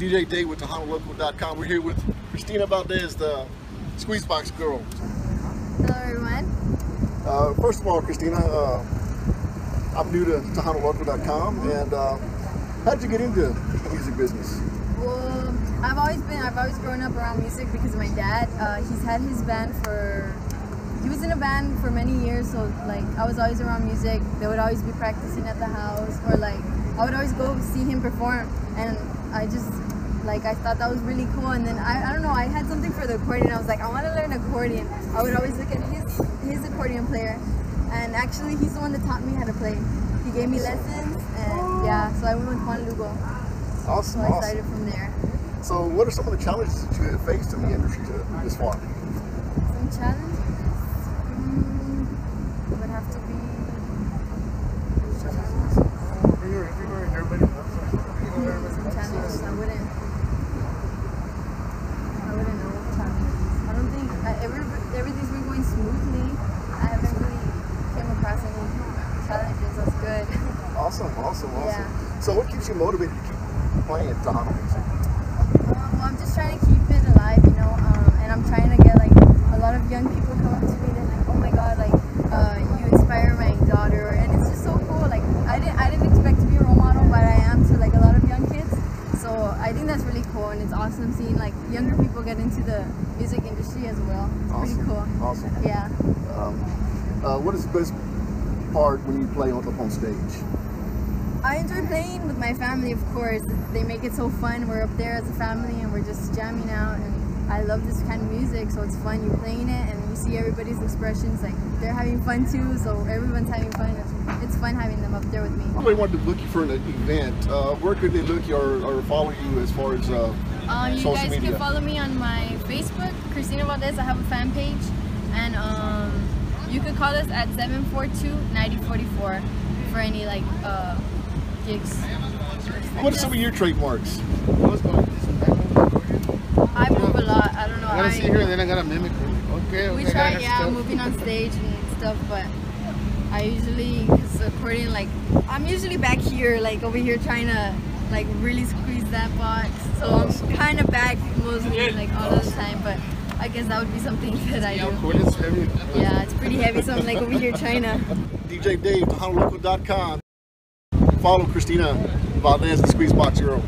DJ Dave with TejanoLoko.com. We're here with Christina Valdez, the Squeezebox girl. Hello, everyone. Uh, first of all, Christina, uh, I'm new to TejanoLoko.com, and uh, how did you get into the music business? Well, I've always been, I've always grown up around music because of my dad. Uh, he's had his band for, he was in a band for many years, so like I was always around music. They would always be practicing at the house, or like I would always go see him perform, and I just like I thought that was really cool. And then I, I don't know, I had something for the accordion. I was like, I want to learn accordion. I would always look at his his accordion player, and actually he's the one that taught me how to play. He gave me lessons, and yeah, so I went with Juan Lugo. Awesome, So I awesome. started from there. So, what are some of the challenges that you have faced in the industry to this far? Some challenges mm, would have to be some challenges. I wouldn't. I wouldn't know what challenges. I don't think I, every, everything's been going smoothly. I haven't really came across any challenges. That's good. Awesome, awesome, awesome. Yeah. So, what keeps you motivated to keep playing music? Um, well, I'm just trying to keep it alive, you know, um, and I'm trying to get like a lot of young people come up to me. They're like, "Oh my God, like uh, you inspire my daughter," and it's just so cool. Like I didn't, I didn't expect to be a role model, but I am to like a lot of young kids. So I think that's really cool, and it's awesome seeing like younger people get into the music industry as well. It's Awesome, pretty cool. awesome. Yeah. Um, uh, what is the best part when you play on, on stage? I enjoy playing with my family, of course. They make it so fun. We're up there as a family and we're just jamming out. And I love this kind of music, so it's fun. You're playing it and you see everybody's expressions. Like they're having fun too, so everyone's having fun. It's fun having them up there with me. Somebody wanted to look you for an event. Uh, where could they look you or, or follow you as far as uh, Um, you guys media? can follow me on my Facebook, Christina Valdez. I have a fan page, and um, you can call us at 742-9044 for any like uh, gigs. What are some of your trademarks? I move a lot. I don't know. I gotta I, see here, and then I gotta mimic her. Okay, okay. we try, yeah, stuff. moving on stage and stuff, but I usually, cause according like, I'm usually back here, like over here, trying to like really squeeze that box. So I'm kind of back mostly, like all of the time, but. I guess that would be something that I Yeah, do. cool, it's heavy. Yeah, it's pretty heavy, so I'm like over here trying to DJ Dave, TejanoLoko.com. Follow Christina Valdez, the Squeezebox Girl.